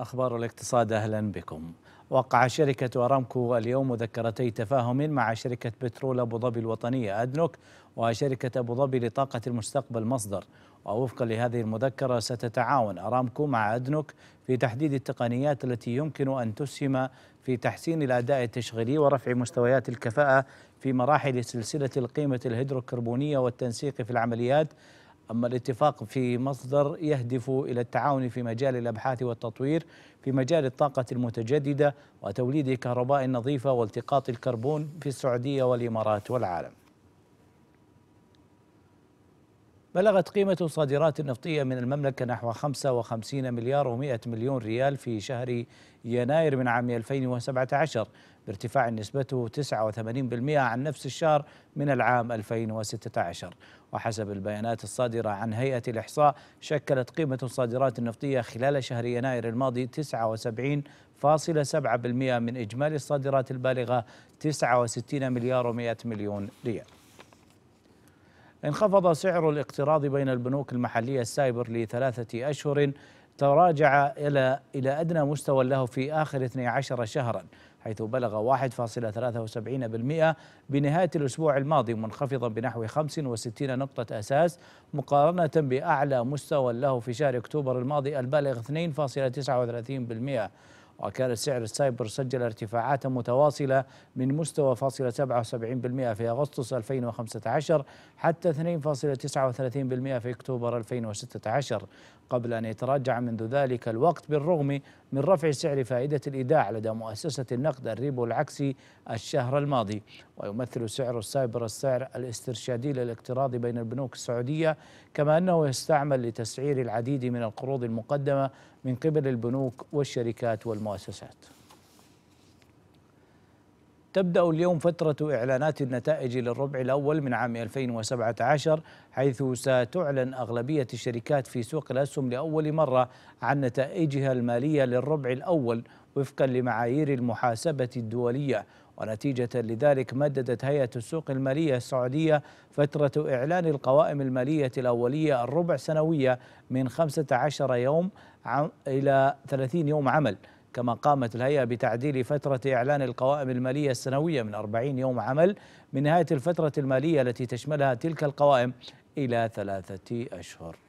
أخبار الاقتصاد أهلا بكم. وقع شركة أرامكو اليوم مذكرتي تفاهم مع شركة بترول أبو ظبي الوطنية أدنوك وشركة أبو ظبي لطاقة المستقبل مصدر. ووفقا لهذه المذكرة ستتعاون أرامكو مع أدنوك في تحديد التقنيات التي يمكن أن تسهم في تحسين الأداء التشغيلي ورفع مستويات الكفاءة في مراحل سلسلة القيمة الهيدروكربونية والتنسيق في العمليات. أما الاتفاق في مصدر يهدف إلى التعاون في مجال الأبحاث والتطوير في مجال الطاقة المتجددة وتوليد كهرباء نظيفة والتقاط الكربون في السعودية والإمارات والعالم. بلغت قيمة الصادرات النفطية من المملكة نحو 55 مليار و100 مليون ريال في شهر يناير من عام 2017 بارتفاع نسبته 89% عن نفس الشهر من العام 2016 وحسب البيانات الصادرة عن هيئة الإحصاء شكلت قيمة الصادرات النفطية خلال شهر يناير الماضي 79.7% من إجمالي الصادرات البالغة 69 مليار و100 مليون ريال. انخفض سعر الاقتراض بين البنوك المحلية السايبر لثلاثة أشهر. تراجع إلى إلى أدنى مستوى له في آخر 12 شهرا حيث بلغ 1.73% بنهاية الأسبوع الماضي منخفضا بنحو 65 نقطة أساس مقارنة بأعلى مستوى له في شهر أكتوبر الماضي البالغ 2.39% وكان سعر السايبر سجل ارتفاعات متواصلة من مستوى فاصلة 77% في أغسطس 2015 حتى 2.39% في أكتوبر 2016 قبل أن يتراجع منذ ذلك الوقت بالرغم من رفع سعر فائدة الإيداع لدى مؤسسة النقد الريبو العكسي الشهر الماضي. ويمثل سعر السايبور السعر الاسترشادي للاقتراض بين البنوك السعودية كما أنه يستعمل لتسعير العديد من القروض المقدمة من قبل البنوك والشركات والمؤسسات. تبدأ اليوم فترة إعلانات النتائج للربع الأول من عام 2017 حيث ستعلن أغلبية الشركات في سوق الأسهم لأول مرة عن نتائجها المالية للربع الأول وفقا لمعايير المحاسبة الدولية. ونتيجة لذلك مددت هيئة السوق المالية السعودية فترة إعلان القوائم المالية الأولية الربع سنوية من 15 يوم إلى 30 يوم عمل. كما قامت الهيئة بتعديل فترة إعلان القوائم المالية السنوية من 40 يوم عمل من نهاية الفترة المالية التي تشملها تلك القوائم إلى ثلاثة أشهر.